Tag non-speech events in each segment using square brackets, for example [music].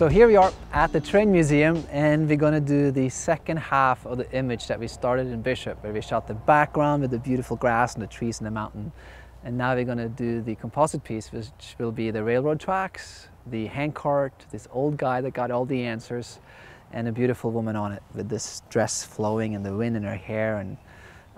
So here we are at the Train Museum and we're going to do the second half of the image that we started in Bishop where we shot the background with the beautiful grass and the trees and the mountain. And now we're going to do the composite piece which will be the railroad tracks, the handcart, this old guy that got all the answers and a beautiful woman on it with this dress flowing and the wind in her hair and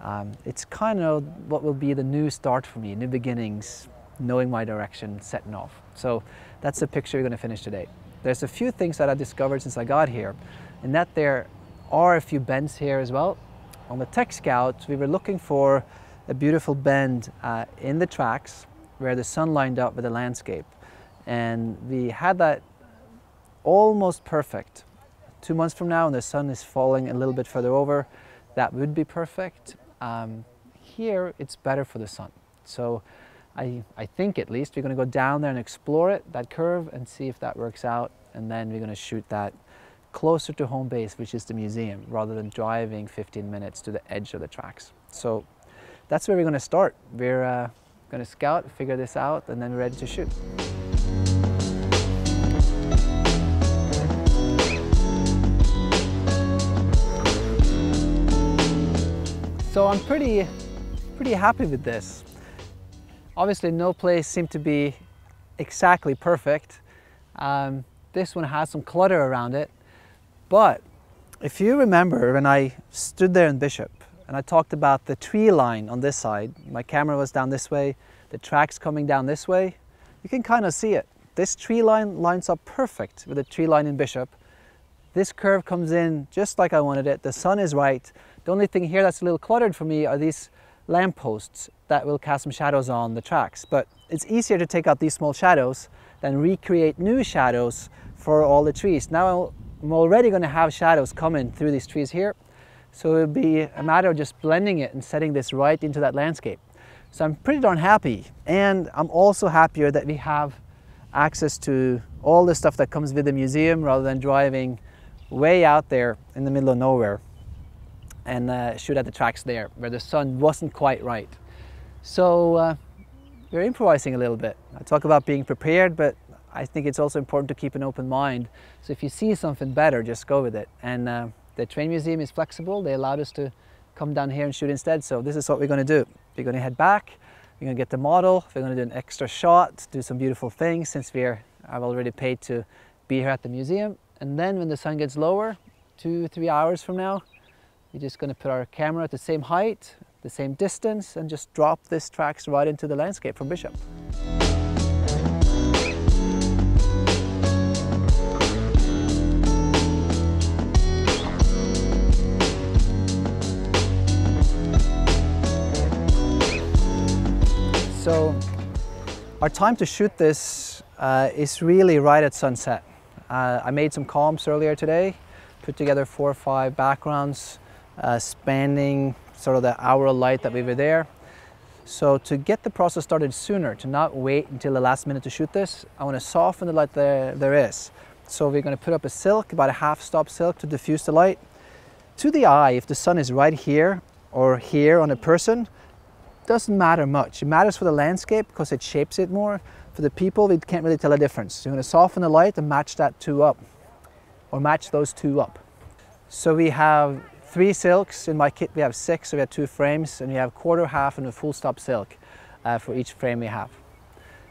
um, it's kind of what will be the new start for me, new beginnings, knowing my direction, setting off. So that's the picture we're going to finish today. There's a few things that I discovered since I got here, and that there are a few bends here as well. On the Tech Scout, we were looking for a beautiful bend uh, in the tracks where the sun lined up with the landscape. And we had that almost perfect. Two months from now, and the sun is falling a little bit further over, that would be perfect. Um, here, it's better for the sun. So I, I think at least we're going to go down there and explore it, that curve, and see if that works out. And then we're going to shoot that closer to home base, which is the museum, rather than driving 15 minutes to the edge of the tracks. So that's where we're going to start. We're uh, going to scout, figure this out, and then we're ready to shoot. So I'm pretty, pretty happy with this. Obviously no place seemed to be exactly perfect. Um, this one has some clutter around it, but if you remember when I stood there in Bishop and I talked about the tree line on this side, my camera was down this way, the tracks coming down this way, you can kind of see it. This tree line lines up perfect with the tree line in Bishop. This curve comes in just like I wanted it. The sun is right. The only thing here that's a little cluttered for me are these lampposts that will cast some shadows on the tracks. But it's easier to take out these small shadows than recreate new shadows for all the trees. Now I'm already going to have shadows coming through these trees here. So it'll be a matter of just blending it and setting this right into that landscape. So I'm pretty darn happy. And I'm also happier that we have access to all the stuff that comes with the museum rather than driving way out there in the middle of nowhere and uh, shoot at the tracks there where the sun wasn't quite right. So uh, we're improvising a little bit. I talk about being prepared, but I think it's also important to keep an open mind. So if you see something better, just go with it. And uh, the train museum is flexible. They allowed us to come down here and shoot instead. So this is what we're going to do. We're going to head back. We're going to get the model. We're going to do an extra shot, do some beautiful things since we're I've already paid to be here at the museum. And then when the sun gets lower, two, three hours from now, we're just going to put our camera at the same height, the same distance, and just drop this tracks right into the landscape from Bishop. So our time to shoot this uh, is really right at sunset. Uh, I made some comps earlier today, put together four or five backgrounds uh, spanning sort of the hour of light that we were there. So to get the process started sooner, to not wait until the last minute to shoot this, I want to soften the light there, there is. So we're going to put up a silk, about a half stop silk to diffuse the light. To the eye, if the sun is right here or here on a person, doesn't matter much. It matters for the landscape because it shapes it more. For the people, we can't really tell a difference. So you're going to soften the light and match that two up, or match those two up. So we have three silks. In my kit we have six, so we have two frames, and we have quarter, half, and a full stop silk uh, for each frame we have.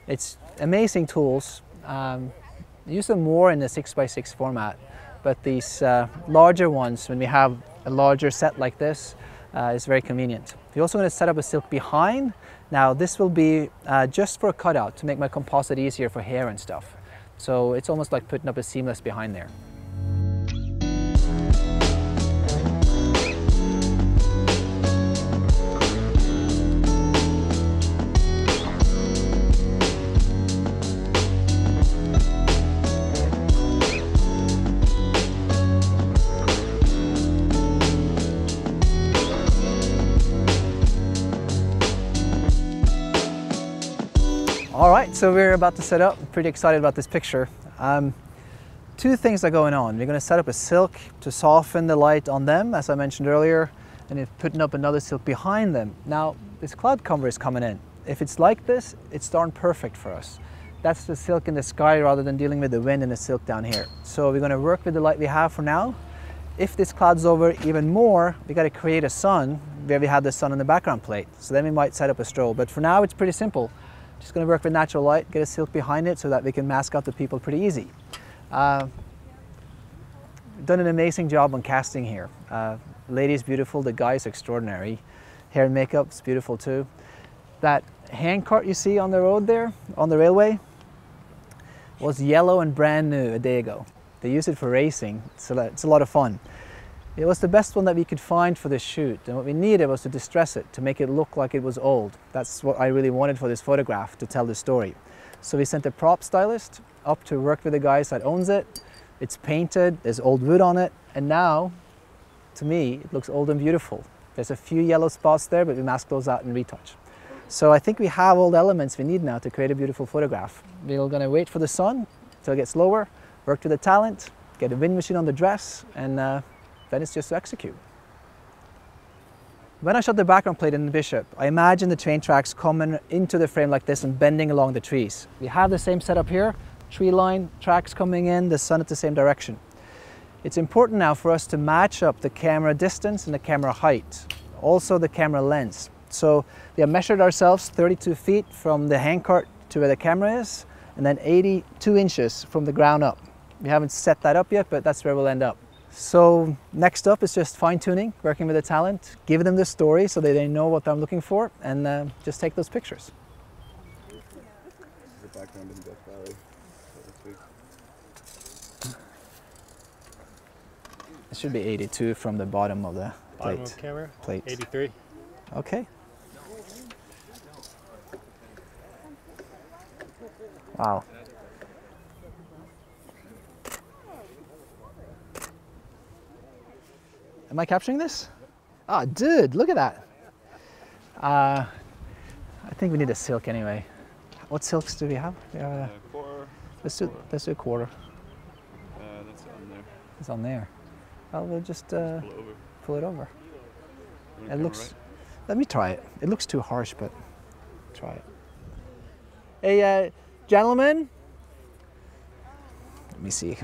It's amazing tools. Um, use them more in the 6x6 format, but these uh, larger ones, when we have a larger set like this, uh, is very convenient. We're also going to set up a silk behind. Now this will be uh, just for a cutout to make my composite easier for hair and stuff. So it's almost like putting up a seamless behind there. So we're about to set up. Pretty excited about this picture. Um, two things are going on. We're going to set up a silk to soften the light on them, as I mentioned earlier, and then putting up another silk behind them. Now, this cloud cover is coming in. If it's like this, it's darn perfect for us. That's the silk in the sky rather than dealing with the wind and the silk down here. So we're going to work with the light we have for now. If this clouds over even more, we got to create a sun where we have the sun on the background plate. So then we might set up a strobe. But for now, it's pretty simple. Just going to work with natural light, get a silk behind it so that we can mask out the people pretty easy. Uh, done an amazing job on casting here. Uh, lady's beautiful, the guy's extraordinary. Hair and makeup's beautiful too. That handcart you see on the road there, on the railway, was yellow and brand new a day ago. They use it for racing, so it's a lot of fun. It was the best one that we could find for this shoot, and what we needed was to distress it, to make it look like it was old. That's what I really wanted for this photograph, to tell the story. So we sent a prop stylist up to work with the guys that owns it. It's painted, there's old wood on it, and now, to me, it looks old and beautiful. There's a few yellow spots there, but we mask those out and retouch. So I think we have all the elements we need now to create a beautiful photograph. We're gonna wait for the sun till it gets lower, work with the talent, get a wind machine on the dress, and uh, then it's just to execute. When I shot the background plate in the Bishop, I imagine the train tracks coming into the frame like this and bending along the trees. We have the same setup here, tree line, tracks coming in, the sun at the same direction. It's important now for us to match up the camera distance and the camera height, also the camera lens. So we have measured ourselves 32 feet from the handcart to where the camera is, and then 82 inches from the ground up. We haven't set that up yet, but that's where we'll end up. So next up is just fine tuning, working with the talent, give them the story so that they know what I'm looking for, and uh, just take those pictures. It should be 82 from the bottom of the plate. Bottom of camera, plate. 83. Okay. Wow. Am I capturing this? Ah, dude, look at that. Uh, I think we need a silk anyway. What silks do we have? We have a, Uh, quarter. let's, do, let's do a quarter. Uh, that's on there. It's on there. Well, we'll just uh, Pull it over. pull it over. It looks. right? Let me try it. It looks too harsh, but try it. Hey, uh, gentlemen. Let me see.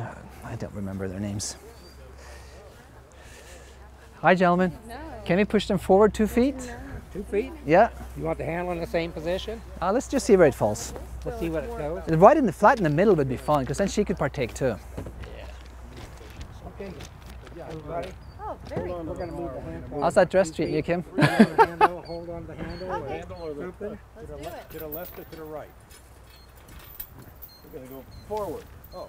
I don't remember their names. Hi, gentlemen. Can we push them forward two feet? Two feet? Yeah. You want the handle in the same position? Uh, let's just see where it falls. Let's see what it goes. Right in the flat in the middle would be fun, because then she could partake too. Yeah. Okay. Everybody, Oh, very we're gonna move the handle. How's that dress treating you, Kim? Hold on the handle, hold on the handle. or- Handle or the, Something. to, the left, to the left or to the right? We're gonna go forward. Oh,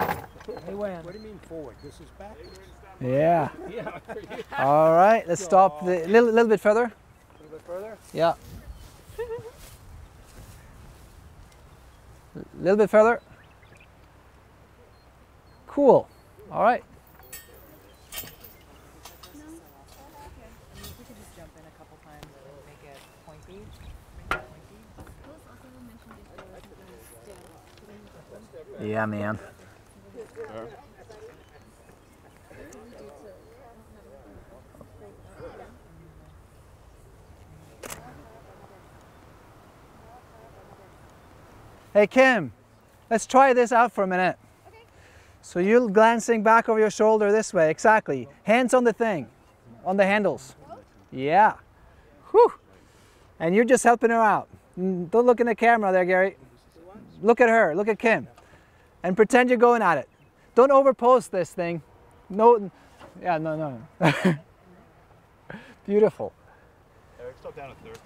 Hey, when? what do you mean forward? This is backwards. Yeah. Yeah, All right. Let's stop. A little, little bit further. A bit further. Yeah. A little bit further. Cool. All right. We could just jump in a couple times and make it pointy. Make it pointy. Yeah, man. Hey, Kim, let's try this out for a minute. Okay. So you're glancing back over your shoulder this way, exactly. Hands on the thing, on the handles. Yeah. Whew. And you're just helping her out. Don't look in the camera there, Gary. Look at her, look at Kim. And pretend you're going at it. Don't overpost this thing. No, yeah, no, no. [laughs] Beautiful. Erik, stop down a third.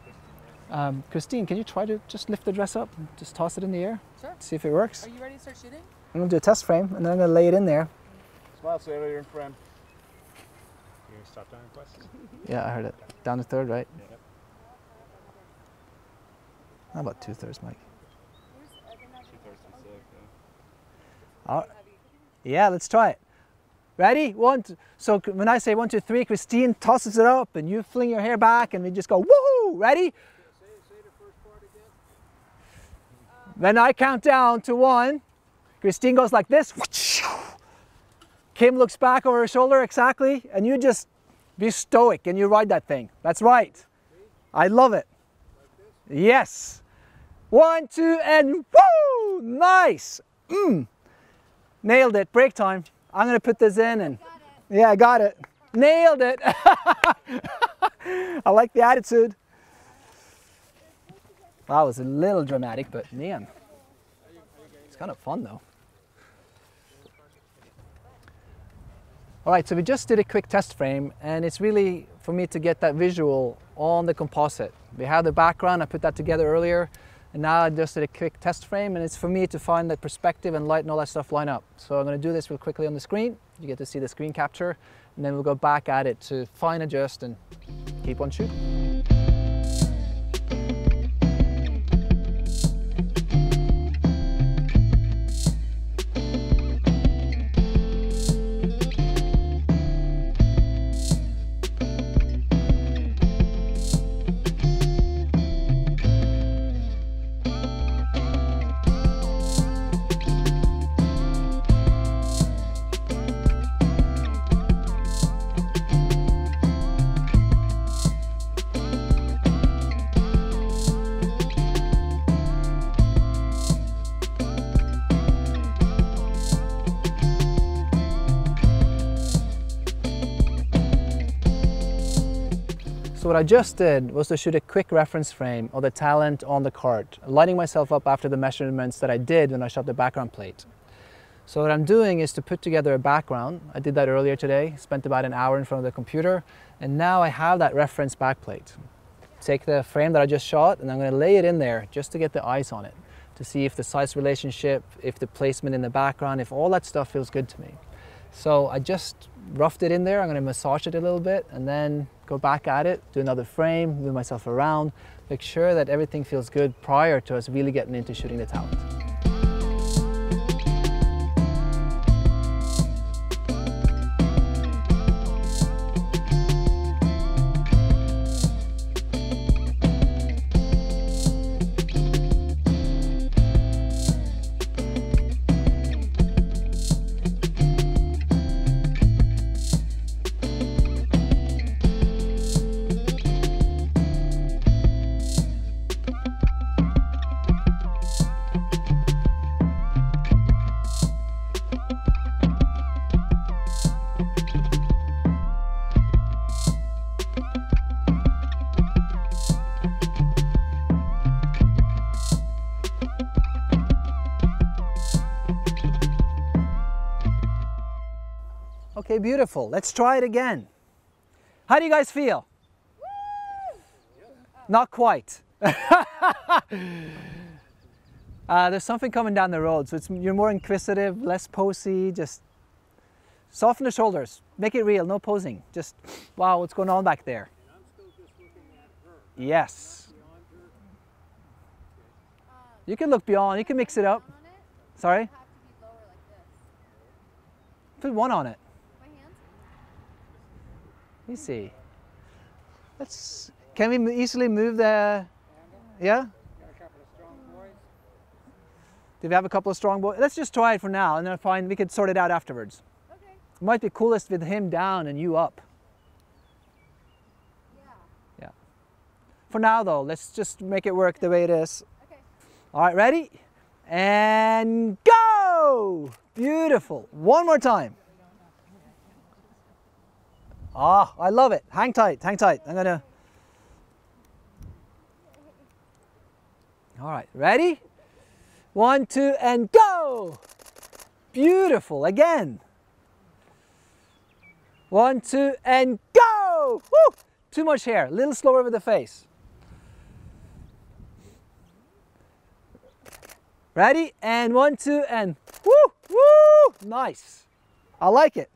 Um, Christine, can you try to just lift the dress up? Just toss it in the air? Sure. See if it works. Are you ready to start shooting? I'm gonna do a test frame and then I'm gonna lay it in there. Smile, Sarah, you're in frame. You gonna stop down request? [laughs] Yeah, I heard it. Down to third, right? Yeah. How about two thirds, Mike? Two thirds to sick. All yeah, let's try it. Ready? One. Two. So when I say one, two, three, Christine tosses it up, and you fling your hair back, and we just go woohoo! Ready? Then I count down to one. Christine goes like this. Kim looks back over her shoulder exactly, and you just be stoic and you ride that thing. That's right. I love it. Yes. One, two, and woo! Nice. Mm. Nailed it. Break time. I'm gonna put this in and yeah, I got it. Nailed it. [laughs] I like the attitude. That was a little dramatic, but man, it's kind of fun though. All right, so we just did a quick test frame and it's really for me to get that visual on the composite. We have the background, I put that together earlier, and now I just did a quick test frame and it's for me to find that perspective and light and all that stuff line up. So I'm gonna do this real quickly on the screen. You get to see the screen capture and then we'll go back at it to fine adjust and keep on shooting. What I just did was to shoot a quick reference frame of the talent on the cart, lining myself up after the measurements that I did when I shot the background plate. So what I'm doing is to put together a background. I did that earlier today, spent about an hour in front of the computer, and now I have that reference backplate. Take the frame that I just shot and I'm gonna lay it in there just to get the eyes on it, to see if the size relationship, if the placement in the background, if all that stuff feels good to me. So I just roughed it in there. I'm gonna massage it a little bit and then go back at it, do another frame, move myself around, make sure that everything feels good prior to us really getting into shooting the talent. Beautiful. Let's try it again. How do you guys feel? Not quite. [laughs] uh, there's something coming down the road, so it's, you're more inquisitive, less posy, just soften the shoulders, make it real, no posing. Just, wow, what's going on back there? Yes. You can look beyond, you can mix it up. Sorry? Put one on it. Me see. Let's. Can we easily move the? Yeah. Got a couple of strong boys. Do we have a couple of strong boys? Let's just try it for now, and then find we could sort it out afterwards. Okay. It might be coolest with him down and you up. Yeah. Yeah. For now, though, let's just make it work the way it is. Okay. All right, ready? And go! Beautiful. One more time. Ah, I love it. Hang tight, hang tight. I'm gonna. All right, ready? One, two, and go! Beautiful. Again. One, two, and go! Woo! Too much hair. A little slower with the face. Ready? And one, two, and woo! Woo! Nice. I like it.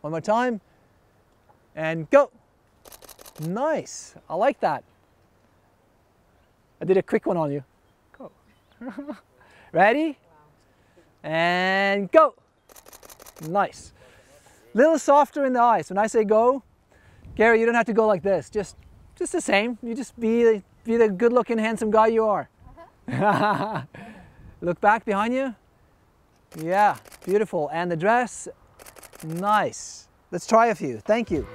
One more time. And go. Nice. I like that. I did a quick one on you. Go. [laughs] Ready? And go. Nice. Little softer in the eyes. When I say go, Gary, you don't have to go like this. Just just the same. You just be be the good-looking, handsome guy you are. Uh-huh. [laughs] Look back behind you. Yeah, beautiful. And the dress, nice. Let's try a few. Thank you.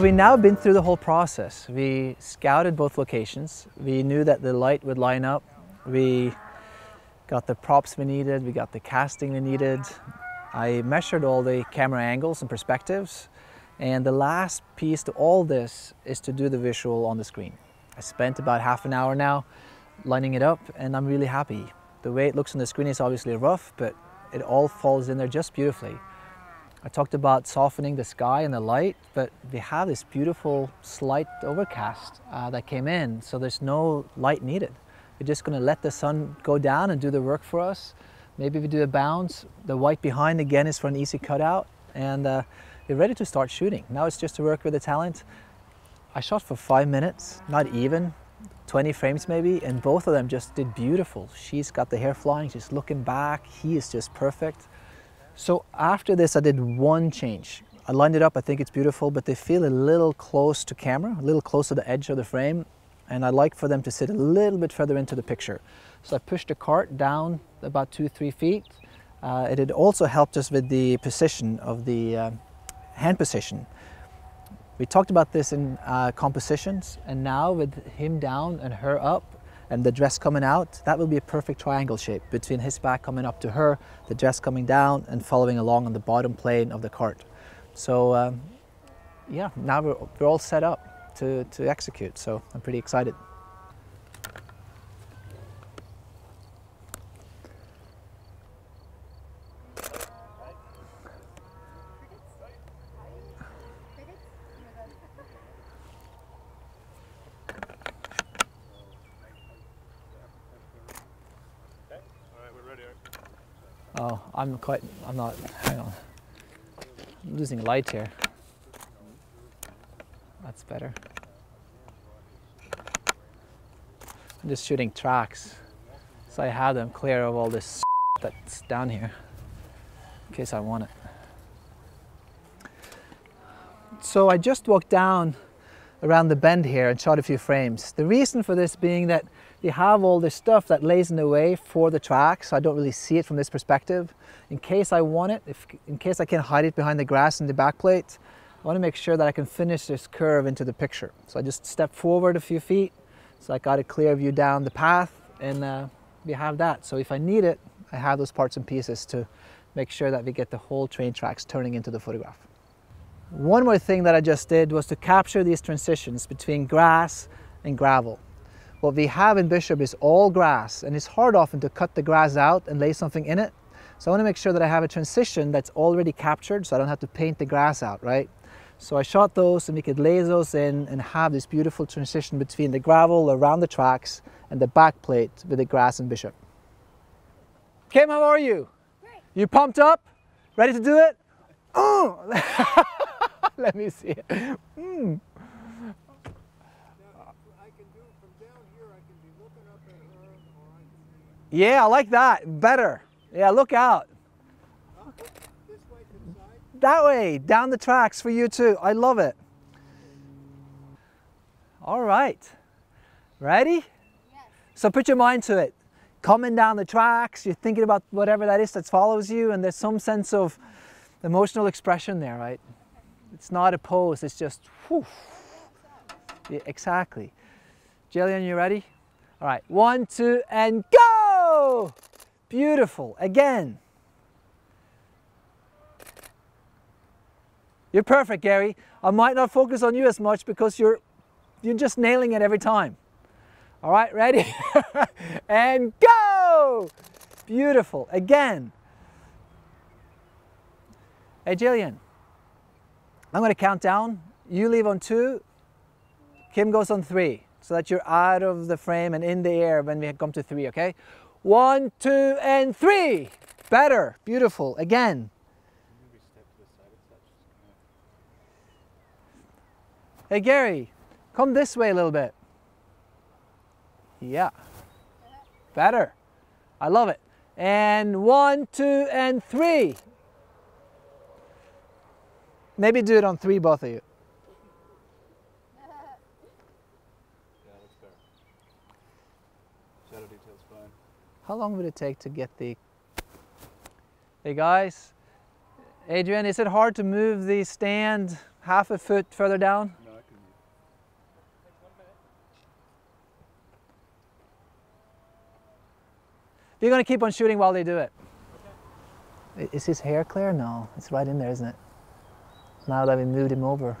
So we now been through the whole process. We scouted both locations. We knew that the light would line up. We got the props we needed. We got the casting we needed. I measured all the camera angles and perspectives. And the last piece to all this is to do the visual on the screen. I spent about half an hour now lining it up and I'm really happy. The way it looks on the screen is obviously rough, but it all falls in there just beautifully. I talked about softening the sky and the light, but we have this beautiful slight overcast uh, that came in, so there's no light needed. We're just gonna let the sun go down and do the work for us. Maybe we do a bounce. The white behind again is for an easy cutout, and uh, we're ready to start shooting. Now it's just to work with the talent. I shot for five minutes, not even, 20 frames maybe, and both of them just did beautiful. She's got the hair flying, she's looking back, he is just perfect. So after this, I did one change. I lined it up, I think it's beautiful, but they feel a little close to camera, a little close to the edge of the frame, and I like for them to sit a little bit further into the picture. So I pushed the cart down about two, three feet. Uh, it had also helped us with the position of the uh, hand position. We talked about this in uh, compositions, and now with him down and her up, and the dress coming out, that will be a perfect triangle shape between his back coming up to her, the dress coming down and following along on the bottom plane of the cart. So um, yeah, now we're, we're all set up to, to execute, so I'm pretty excited. All right, we're ready. Oh, I'm quite, I'm not, hang on. I'm losing light here. That's better. I'm just shooting tracks. So I have them clear of all this that's down here in case I want it. So I just walked down around the bend here and shot a few frames. The reason for this being that you have all this stuff that lays in the way for the track, so I don't really see it from this perspective. In case I want it, if, in case I can't hide it behind the grass and the backplate, I want to make sure that I can finish this curve into the picture. So I just step forward a few feet, so I got a clear view down the path, and uh, we have that. So if I need it, I have those parts and pieces to make sure that we get the whole train tracks turning into the photograph. One more thing that I just did was to capture these transitions between grass and gravel. What we have in Bishop is all grass and it's hard often to cut the grass out and lay something in it. So I want to make sure that I have a transition that's already captured so I don't have to paint the grass out, right? So I shot those and we could lay those in and have this beautiful transition between the gravel around the tracks and the back plate with the grass and Bishop. Kim, how are you? Great. You pumped up? Ready to do it? Oh! [laughs] Let me see it. Mm. I can do from down here, I can be looking up at her, or I can Yeah, I like that. Better. Yeah, look out. be way to the side. That way, down the tracks for you too. I love it. All right. Ready? Yes. So put your mind to it. Coming down the tracks, you're thinking about whatever that is that follows you, and there's some sense of emotional expression there, right? It's not a pose, it's just whew. Yeah, exactly. Jillian, you ready? All right, one, two, and go! Beautiful. Again. You're perfect, Gary. I might not focus on you as much because you're you're just nailing it every time. All right, ready? [laughs] and go! Beautiful. Again. Hey, Jillian, I'm going to count down. You leave on two. Kim goes on three so that you're out of the frame and in the air when we come to three, okay? One, two, and three. Better. Beautiful. Again. Hey, Gary, come this way a little bit. Yeah. Better. I love it. And one, two, and three. Maybe do it on three, both of you. Yeah, that's fair. Shadow detail's fine. How long would it take to get the... Hey guys, Adrian, is it hard to move the stand half a foot further down. No, I can. You're going to keep on shooting while they do it. I- Is his hair clear? No, it's right in there, isn't it? Now that we moved him over.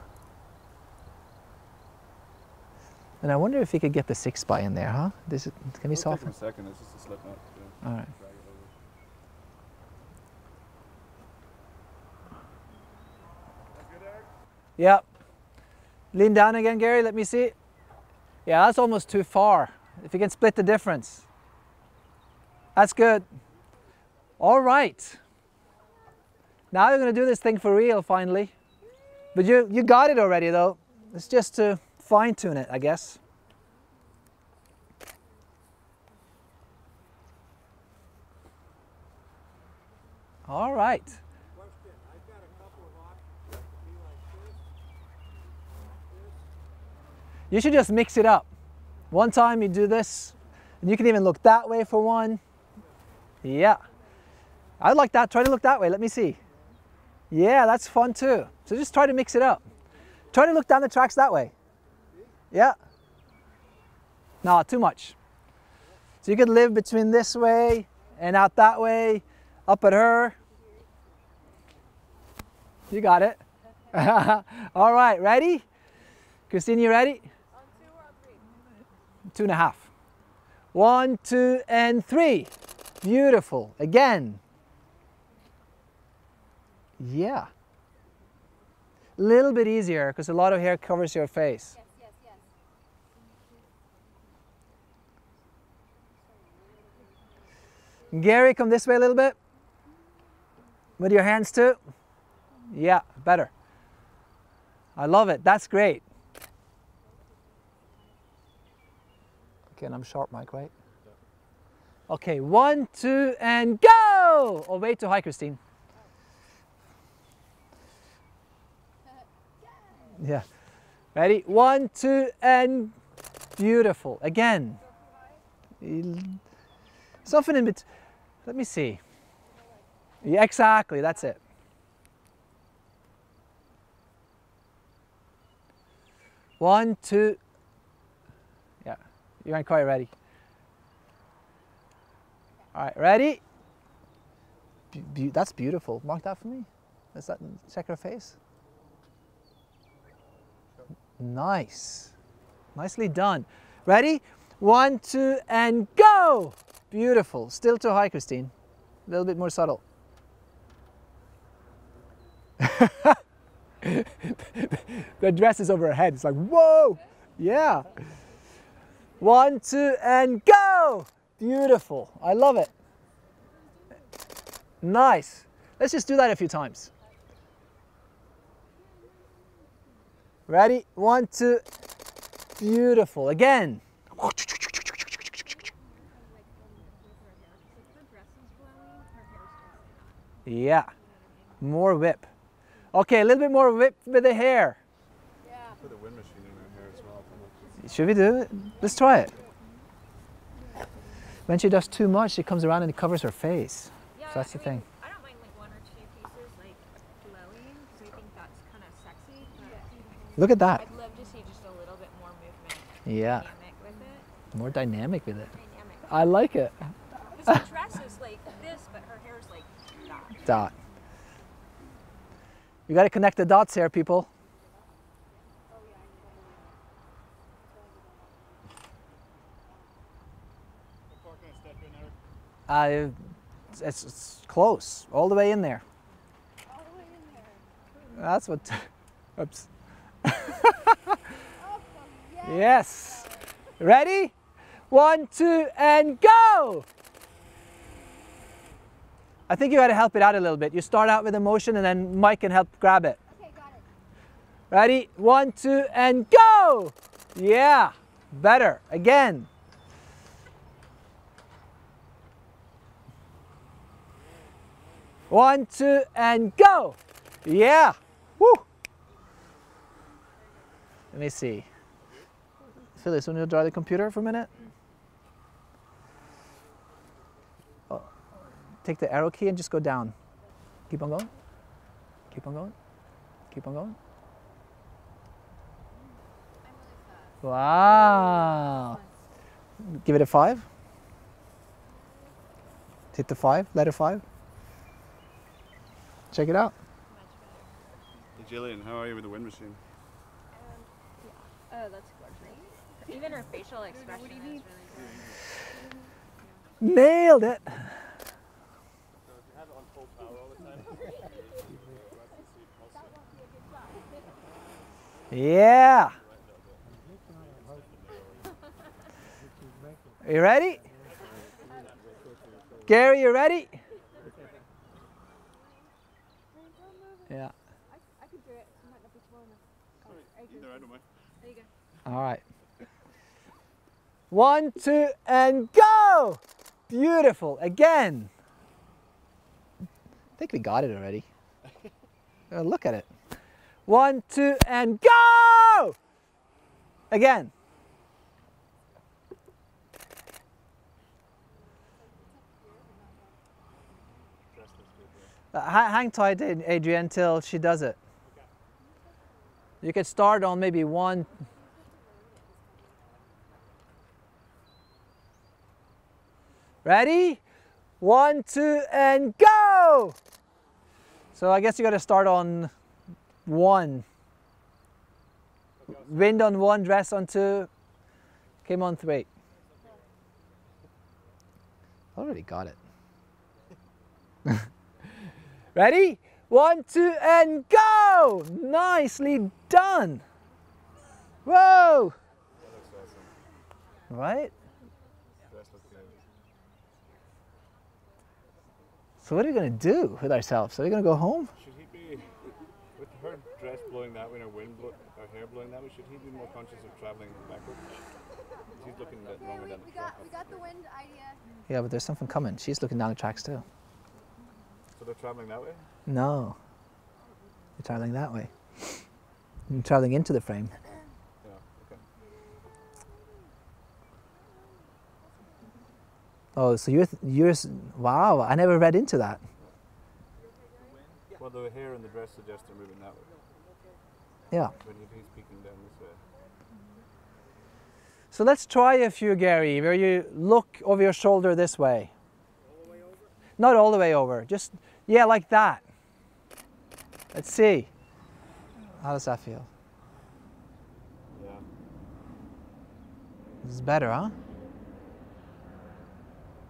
And I wonder if he could get the six by in there, huh? This is, can we It'll take soften? him a second. It's just a slip knot. Yeah. All right. Yep. Lean down again, Gary. Let me see. Yeah, that's almost too far. If you can split the difference. That's good. All right. Now you're going to do this thing for real finally. But you, you got it already though. It's just to fine tune it, I guess. All right. You should just mix it up. One time you do this, and you can even look that way for one. Yeah. I like that. Try to look that way. Let me see. Yeah, that's fun too. So just try to mix it up. Try to look down the tracks that way. Yeah. No, too much. So you could live between this way and out that way, up at her. You got it. [laughs] All right, ready? Christine, you ready? Two and a half. One, two, and three. Beautiful. Again. Yeah. A little bit easier because a lot of hair covers your face. Yes, yes, yes. Gary, come this way a little bit. With your hands too. Yeah, better. I love it. That's great. Okay, and I'm sharp, Mike, right? Okay, one, two, and go! Oh, wait too high, Christine. Yeah. Ready? One, two, and beautiful. Again. Something in between. Let me see. Yeah, exactly. That's it. One, two. Yeah, you aren't quite ready. All right, ready? Be- be- that's beautiful. Mark that for me. Is that check her face? Nice. Nicely done. Ready? One, two, and go! Beautiful. Still too high, Christine. A little bit more subtle. [laughs] the dress is over her head. It's like, whoa! Yeah. One, two, and go! Beautiful. I love it. Nice. Let's just do that a few times. Ready? One, two. Beautiful. Again. Yeah. More whip. Okay, a little bit more whip with the hair. Yeah. Put a wind machine in her hair as well. Should we do it? Let's try it. When she does too much, she comes around and it covers her face. Yeah, So that's I the mean, thing. I don't mind like one or two pieces like glowing because I think that's kind of sexy. But Look at that. I'd love to see just a little bit more movement, Yeah, dynamic with it. more dynamic with it. Dynamic. I like it. Because the dress is like [laughs] this, but her hair's like that. Dot. You got to connect the dots here, people. Uh, it's, it's close, all the way in there. All the way in there. That's what. [laughs] Oops. [laughs] yes. Ready? One, two, and go! I think you got to help it out a little bit. You start out with the motion and then Mike can help grab it. Okay, got it. Ready? One, two, and go! Yeah, better. Again. One, two, and go! Yeah! Woo! Let me see. Phyllis, want to draw the computer for a minute? Take the arrow key and just go down. Keep on going. Keep on going. Keep on going. Wow. Give it a five. Hit the five, letter five. Check it out. Hey Jillian, how are you with the wind machine? Um, oh, that's gorgeous. Even her facial expression is really good. Nailed it. Yeah. Are you ready? Gary, you ready? Yeah. All right. One, two, and go! Beautiful. Again. I think we got it already. [laughs] Look at it. One, two, and go! Again. Uh, hang tight, Adrienne, till she does it. You could start on maybe one. Ready? One, two, and go! So I guess you got to start on one. Wind on one, dress on two, came on three. Already got it. [laughs] Ready? One, two, and go! Nicely done. Whoa! Right? So what are we going to do with ourselves? Are we going to go home? Should he be, with her dress blowing that way and her wind, blow, her hair blowing that way, should he be more conscious of traveling backwards? He's looking a bit longer we, down we the got we got the wind idea. Yeah, but there's something coming. She's looking down the tracks too. So they're traveling that way? No. You're traveling that way. You're traveling into the frame. Yeah, okay. Oh, so you're, th- you're, s- wow, I never read into that. Well, the hair and the dress suggest they're moving that way. Yeah. But if he's peeking down this way. So let's try a few, Gary, where you look over your shoulder this way. Not all the way over, just, yeah, like that. Let's see. How does that feel? Yeah. This is better, huh?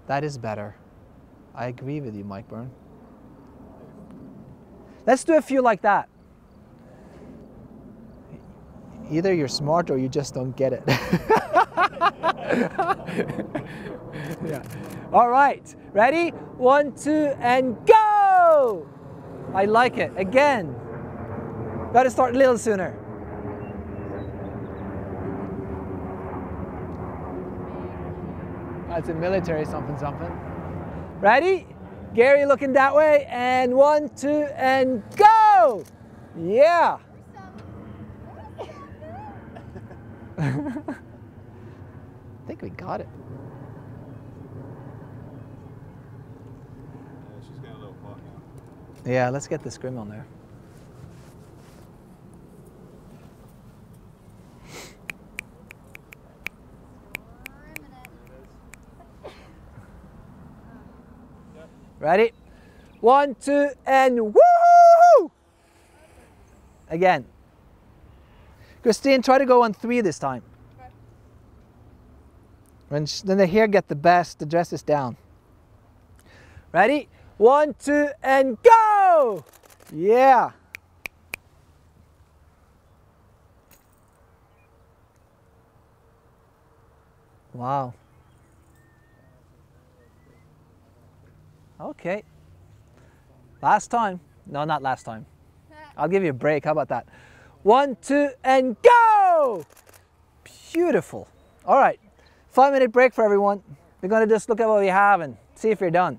That is better. I agree with you, Mike Byrne. Let's do a few like that. Either you're smart or you just don't get it. [laughs] yeah. All right. Ready? One, two, and go! I like it. Again. Got to start a little sooner. That's a military something something. Ready? Gary looking that way, and one, two, and go! Yeah. Think we got it. Yeah, she's getting a little hot now. Yeah, let's get the scrim on there. Ready? One, two, and woohoo! Again. Christine, try to go on three this time. When the hair get the best, the dress is down. Ready? One, two, and go! Yeah. Wow. Okay. Last time. No, not last time. I'll give you a break. How about that? One, two, and go! Beautiful. All right. Five minute break for everyone. We're to just look at what we have and see if you're done.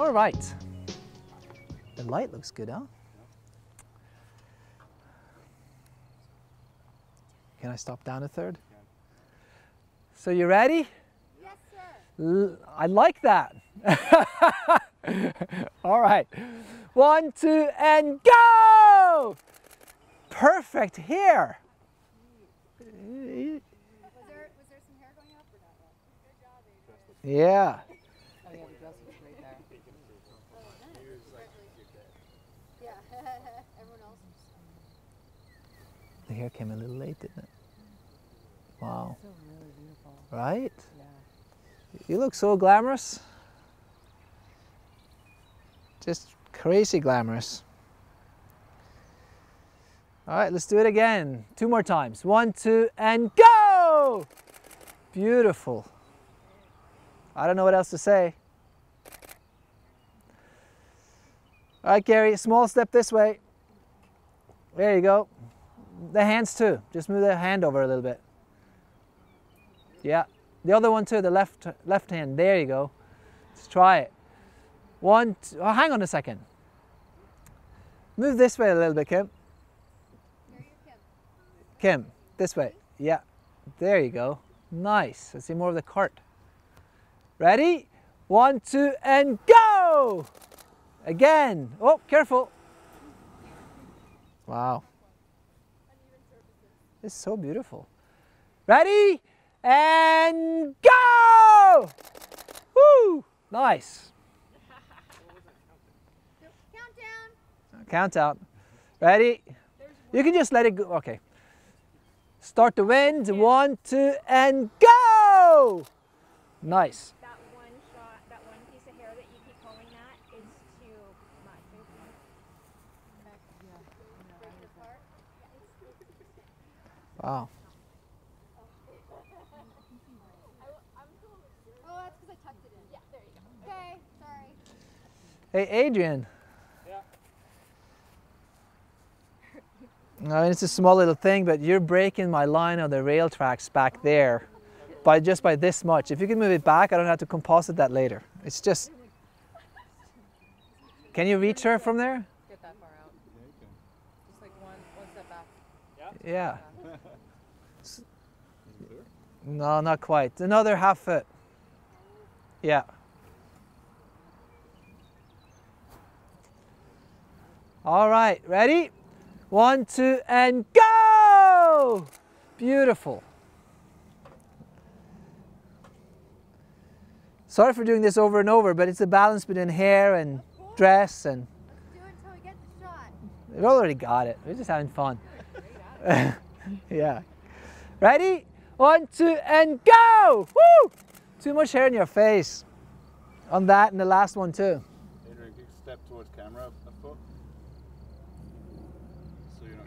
All right. The light looks good, huh? Can I stop down a third? So you ready? Yes, sir. L- I like that. [laughs] All right. One, two, and go! Perfect here. Was there, was there some hair going up or not? Good job, Adrian. Yeah. Oh yeah, the dress is right there. Yeah, everyone else. The hair came a little late, didn't it? Wow. Really. Right? Yeah. You look so glamorous. Just crazy glamorous. All right, let's do it again. Two more times. One, two, and go! Beautiful. I don't know what else to say. All right, Gary, small step this way. There you go. The hands too. Just move the hand over a little bit. Yeah. The other one too, the left left hand. There you go. Let's try it. One, two, oh, hang on a second. Move this way a little bit, Kim. Kim, this way. Yeah. There you go. Nice. Let's see more of the cart. Ready? One, two, and go! Again. Oh, careful. Wow. It's so beautiful. Ready? And go! Woo! Nice. Countdown. Count out. Ready? You can just let it go. Okay. Start the wind. One, two, and go! Nice. That one shot, that one piece of hair that you keep pulling at is too much. Wow. Oh, that's because I tucked it in. Yeah, there you go. Okay, sorry. Hey, Adrian. I mean, it's a small little thing, but you're breaking my line of the rail tracks back there by just by this much. If you can move it back, I don't have to composite that later. It's just. Can you reach her from there? Get that far out. Yeah, you can. Just like one one step back. Yeah. Is it clear? No, not quite. Another half foot. Yeah. All right, ready? One, two, and go! Beautiful. Sorry for doing this over and over, but it's a balance between hair and dress, and do it until we get the shot. we've already got it. We're just having fun. [laughs] yeah. Ready? One, two, and go! Woo! Too much hair in your face. On that and the last one too. Adrian, can you step towards camera a foot? So you're not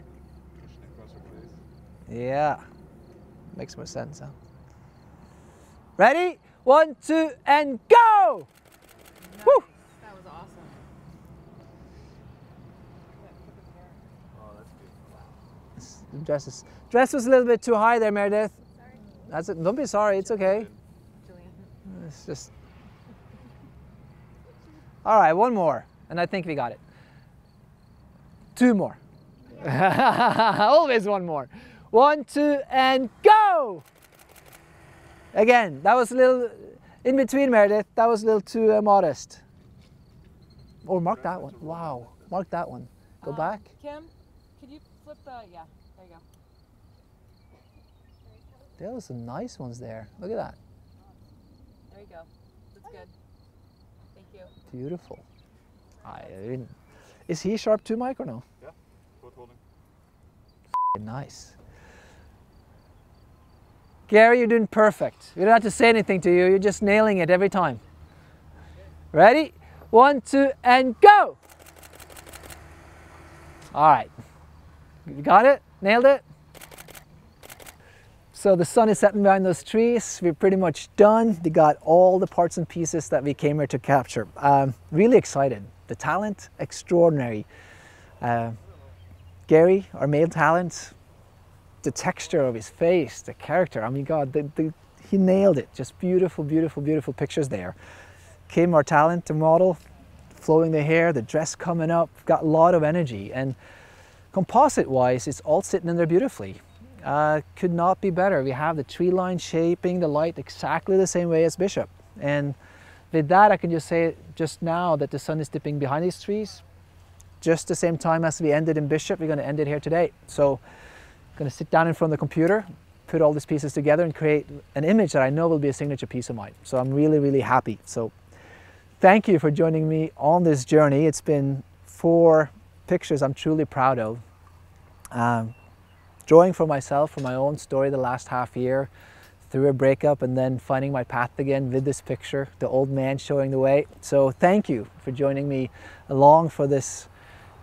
pushing it across her face. Yeah. Makes more sense, huh? Ready? One, two, and go! Nice. Woo! That was awesome. Oh, that's good. The Dress, was a little bit too high there, Meredith. That's it. Don't be sorry. It's okay. Julian. It's just. All right, one more, and I think we got it. Two more. [laughs] Always one more. One, two, and go! Again, that was a little in between, Meredith. That was a little too uh, modest. Or mark that one. Wow, mark that one. Go Um, back. Kim, could you flip the yeah, there you go. There was some nice ones there. Look at that. There you go. That's good. Thank you. Beautiful. I mean, is he sharp too, Mike, or no? Yeah, both holding. Nice. Gary, you're doing perfect. We don't have to say anything to you. You're just nailing it every time. Ready? One, two, and go! All right. You got it? Nailed it? So the sun is setting behind those trees. We're pretty much done. We got all the parts and pieces that we came here to capture. Um, really excited. The talent, extraordinary. Uh, Gary, our male talent, the texture of his face, the character. I mean, God, the, the, he nailed it. Just beautiful, beautiful, beautiful pictures there. Kim, our talent, the model, flowing the hair, the dress coming up, got a lot of energy. And composite wise, it's all sitting in there beautifully. Uh, could not be better. We have the tree line shaping the light exactly the same way as Bishop. And with that, I can just say just now that the sun is dipping behind these trees, just the same time as we ended in Bishop, we're going to end it here today. So I'm going to sit down in front of the computer, put all these pieces together and create an image that I know will be a signature piece of mine. So I'm really, really happy. So thank you for joining me on this journey. It's been four pictures I'm truly proud of. Um, drawing for myself, for my own story the last half year, through a breakup and then finding my path again with this picture, the old man showing the way. So thank you for joining me along for this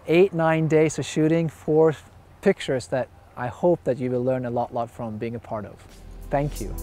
eight, nine days of shooting, four pictures that I hope that you will learn a lot, lot from being a part of. Thank you.